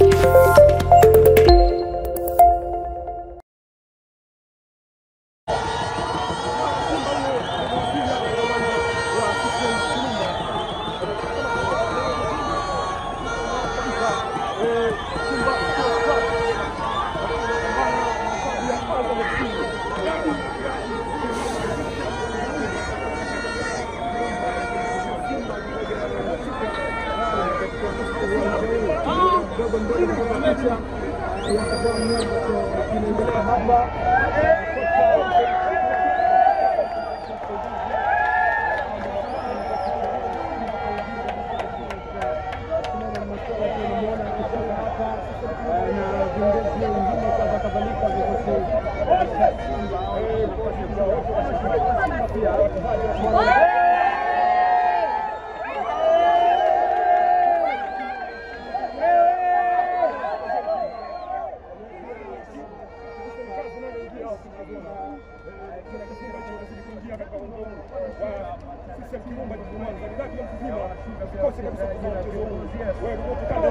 Música Indonesia yang keduanya dipilih hamba What? tunatafuna kiongozi kuingia katika uongozi wa CCM Kirumba Jukwani za idadi ya mzima kikosi kabisa kuzungumza mchezo wewe ndio tukanda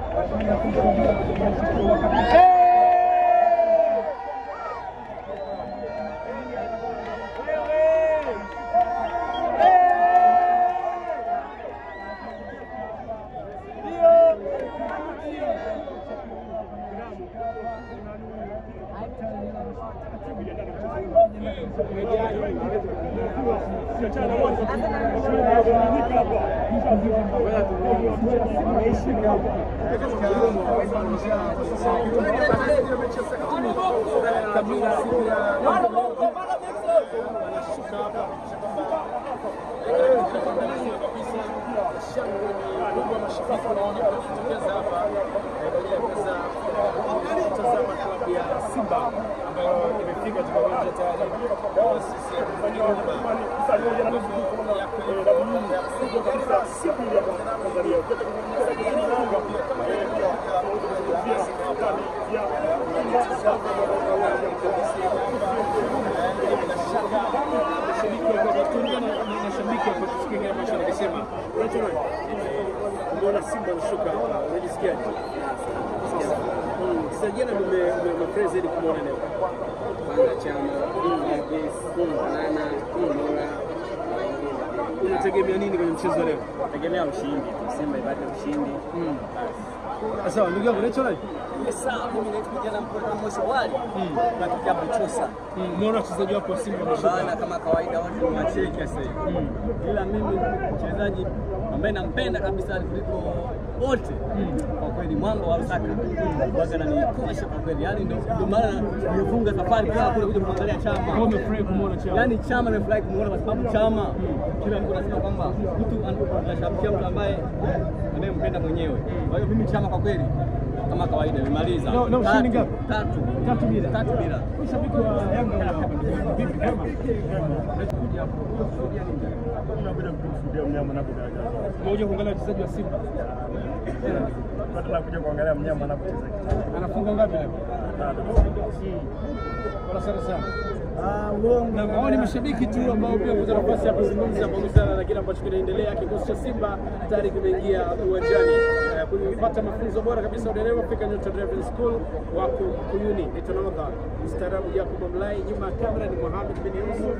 Hey! Mbona Simba alishuka? Unajisikiaje? Sasa jana mmefurahi zaidi kumwona leo. Kwanza Chama, Banana, Mola, Unategemea nini kwenye mchezo leo? Nategemea ushindi, Simba ipate ushindi. Sawa, ndugu yangu unaitwa nani? Sawa, mimi naitwa kijana mkuu Moshi Wali natokea Buchosa. Umeona wachezaji wako wa Simba wameshuka. Bana, kama kawaida wote ni wacheki sasa hivi, ila mimi mchezaji ambaye nampenda kabisa kuliko wote kwa kweli mwamba wa Lusaka waga nanikosha kwa kweli, yani ndio maana nimefunga safari kwa kule kuja kumwangalia Chama. Kwa umefurahi kumuona Chama? Yani Chama nimefurahi kumuona kwa sababu Chama kila mtu anasema kwamba mtu an- anashabikia mtu ambaye anayempenda mwenyewe. Kwa hiyo mimi Chama kwa kweli kama kawaida imemaliza. No, no, shilingi Tatu- ngapi? Tatu. Tatu bila. Tatu bila. Shabiki wa Yanga vipi kama? Umekuja kuangalia wachezaji wa Simba. Tunakuja kuangalia mnyama anapocheza. Anafunga ngapi leo? Bora sana sana. Na hao ni mashabiki tu ambao pia wamepata nafasi ya kuzungumza kuhusiana na kile ambacho kinaendelea. Kikosi cha Simba tayari kimeingia uwanjani eh, kupata mafunzo bora kabisa udereva Africa Nyota Driving School wako Kuyuni. Naitwa Nahodha mstaarabu Jacob Mlai, nyuma ya kamera ni Mohamed bin Yusuf.